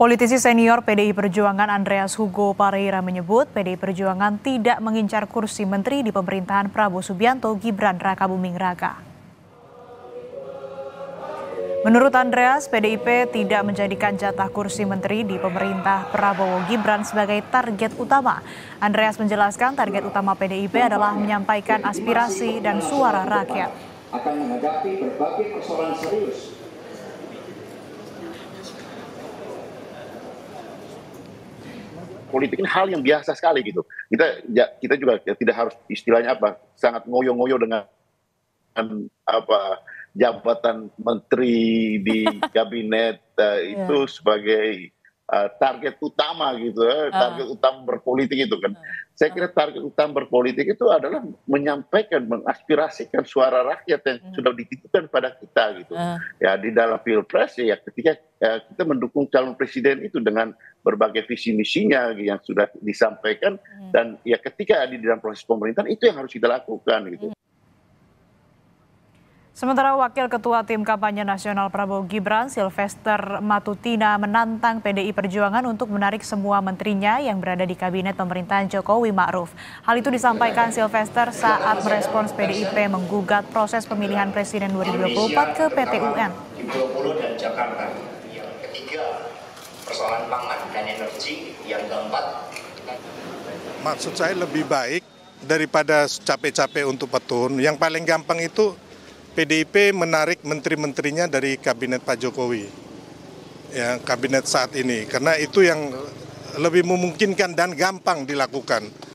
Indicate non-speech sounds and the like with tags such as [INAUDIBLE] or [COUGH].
Politisi senior PDI Perjuangan Andreas Hugo Pareira menyebut PDI Perjuangan tidak mengincar kursi menteri di pemerintahan Prabowo Subianto Gibran Raka Buming Raka. Menurut Andreas, PDIP tidak menjadikan jatah kursi menteri di pemerintah Prabowo Gibran sebagai target utama. Andreas menjelaskan target utama PDIP adalah menyampaikan aspirasi dan suara rakyat. Akan menghadapi berbagai persoalan serius politik ini hal yang biasa sekali gitu. Kita ya, kita juga ya, tidak harus istilahnya apa sangat ngoyo-ngoyo dengan apa jabatan menteri di [LAUGHS] kabinet uh, itu sebagai uh, target utama gitu, uh, target utama berpolitik itu kan. Uh. Saya kira target utama berpolitik itu adalah menyampaikan, mengaspirasikan suara rakyat yang uh. sudah dititipkan pada kita gitu. Uh. Ya di dalam pilpres ya ketika ya, kita mendukung calon presiden itu dengan berbagai visi misinya yang sudah disampaikan uh. dan ya ketika di dalam proses pemerintahan itu yang harus kita lakukan gitu. Sementara Wakil Ketua Tim Kampanye Nasional Prabowo Gibran, Sylvester Matutina, menantang PDI Perjuangan untuk menarik semua menterinya yang berada di Kabinet Pemerintahan Jokowi Ma'ruf. Hal itu disampaikan Sylvester saat merespons PDIP menggugat proses pemilihan Presiden 2024 ke PT UN. dan Jakarta. Yang ketiga, persoalan pangan dan energi. Yang keempat, Maksud saya lebih baik daripada capek-capek untuk petun. Yang paling gampang itu PDIP menarik menteri-menterinya dari kabinet Pak Jokowi, ya kabinet saat ini, karena itu yang lebih memungkinkan dan gampang dilakukan.